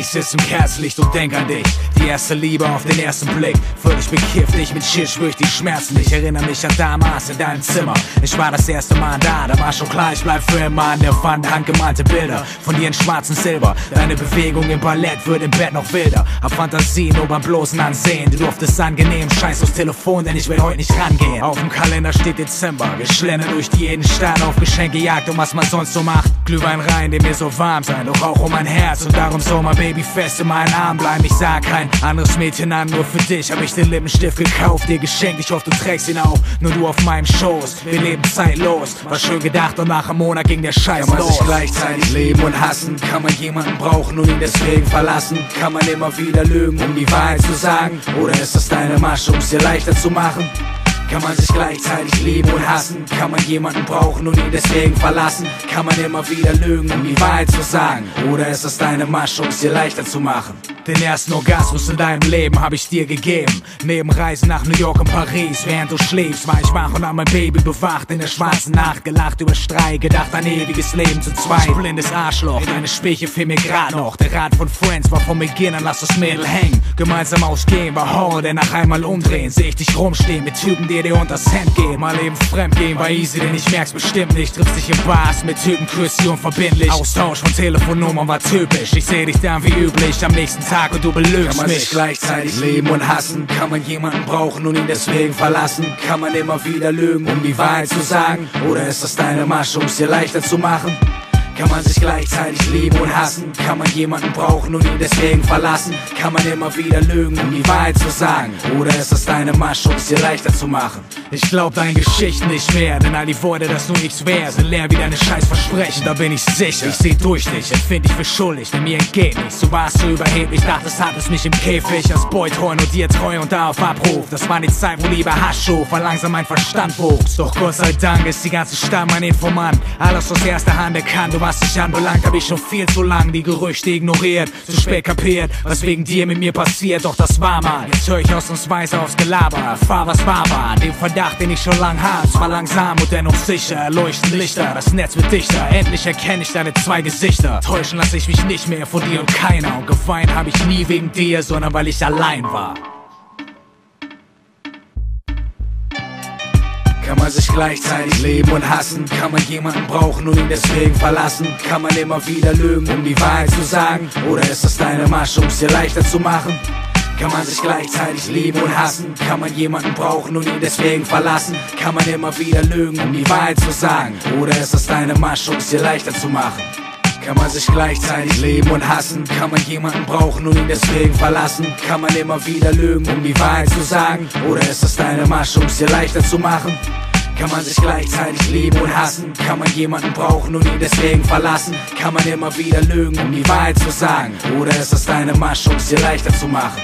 Ich sitz im Kerzlicht und denk an dich. Die erste Liebe auf den ersten Blick. Völlig bekifft, ich mit Shit spür ich die Schmerzen nicht. Erinnere mich an damals in deinem Zimmer. Ich war das erste Mal da, da war schon klar, ich bleib für immer an der Wand. Handgemalte Bilder von dir in schwarzem Silber. Deine Bewegung im Ballett wird im Bett noch wilder. Hab Fantasien nur beim bloßen Ansehen. Du durftest angenehm, scheiß aufs Telefon, denn ich will heute nicht rangehen. Auf dem Kalender steht Dezember. Wir schlendern durch die Innenstadt auf Geschenke jagd und was man sonst so macht. Glühwein rein, dem mir so warm sein, doch auch um mein Herz. Und darum soll mein Baby fest in meinen Arm bleiben. Ich sag kein anderes Mädchen an, nur für dich hab ich den Lippenstift gekauft. Dir geschenkt, ich hoffe, du trägst ihn auch. Nur du auf meinem Schoß. Wir leben zeitlos. War schön gedacht und nach einem Monat ging der Scheiß Kann man los. sich gleichzeitig leben und hassen? Kann man jemanden brauchen und ihn deswegen verlassen? Kann man immer wieder lügen, um die Wahrheit zu sagen? Oder ist das deine Masche, um es dir leichter zu machen? Kann man sich gleichzeitig lieben und hassen? Kann man jemanden brauchen und ihn deswegen verlassen? Kann man immer wieder lügen, um die Wahrheit zu sagen? Oder ist das deine Masche, um es dir leichter zu machen? Den ersten Orgasmus in deinem Leben hab ich dir gegeben. Neben Reisen nach New York und Paris, während du schläfst, war ich wach und hab mein Baby bewacht. In der schwarzen Nacht gelacht über Streik, gedacht an ewiges Leben zu zweit. Blindes Arschloch, deine Speiche fiel mir grad noch. Der Rat von Friends war von Beginn an, lass das Mädel hängen. Gemeinsam ausgehen war Horror, denn nach einmal umdrehen seh ich dich rumstehen mit Typen, die dir unters Hemd gehen. Mal eben fremd gehen war easy, denn ich merk's bestimmt nicht. Triffst dich in Bars mit Typen, küss sie unverbindlich. Austausch von Telefonnummern war typisch. Ich seh dich dann wie üblich am nächsten Tag und du Kann belügst man sich mich. gleichzeitig leben und hassen? Kann man jemanden brauchen und ihn deswegen verlassen? Kann man immer wieder lügen, um die Wahrheit zu sagen? Oder ist das deine Masche, um es dir leichter zu machen? Kann man sich gleichzeitig lieben und hassen? Kann man jemanden brauchen und ihn deswegen verlassen? Kann man immer wieder lügen, um die Wahrheit zu sagen? Oder ist das deine Masche, um es dir leichter zu machen? Ich glaub deinen Geschichten nicht mehr, denn all die Worte, dass du nichts wär, sind leer wie deine scheiß Versprechen. Da bin ich sicher. Ich seh durch dich, empfind dich für schuldig, denn mir entgeht nichts. Du warst so überheblich, dachtest, hattest mich im Käfig als Beuthorn und dir treu und da auf Abruf. Das war die Zeit, wo lieber Hasch war langsam mein Verstand wuchs. Doch Gott sei Dank ist die ganze Stadt mein Informant. Alles aus erster Hand erkannt, du was dich anbelangt, hab ich schon viel zu lang die Gerüchte ignoriert. Zu spät kapiert, was wegen dir mit mir passiert, doch das war mal. Jetzt hör ich ausnahmsweise aufs Gelaber, fahr was wahr war. Den Verdacht, den ich schon lang hab, zwar langsam und dennoch sicher. Erleuchten Lichter, das Netz wird dichter. Endlich erkenne ich deine zwei Gesichter. Täuschen lass ich mich nicht mehr von dir und keiner. Und geweint hab ich nie wegen dir, sondern weil ich allein war. Kann man sich gleichzeitig leben und hassen? Kann man jemanden brauchen und ihn deswegen verlassen? Kann man immer wieder lügen, um die Wahrheit zu sagen? Oder ist das deine Masche, um es dir leichter zu machen? Kann man sich gleichzeitig lieben und hassen? Kann man jemanden brauchen und ihn deswegen verlassen? Kann man immer wieder lügen, um die Wahrheit zu sagen? Oder ist das deine Masche, um es dir leichter zu machen? Kann man sich gleichzeitig leben und hassen? Kann man jemanden brauchen und ihn deswegen verlassen? Kann man immer wieder lügen, um die Wahrheit zu sagen? Oder ist das deine Masche, um es dir leichter zu machen? Kann man sich gleichzeitig lieben und hassen? Kann man jemanden brauchen und ihn deswegen verlassen? Kann man immer wieder lügen, um die Wahrheit zu sagen? Oder ist das deine Masche, um es dir leichter zu machen?